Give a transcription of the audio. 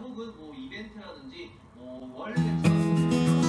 혹은 뭐 이벤트라든지 뭐 월드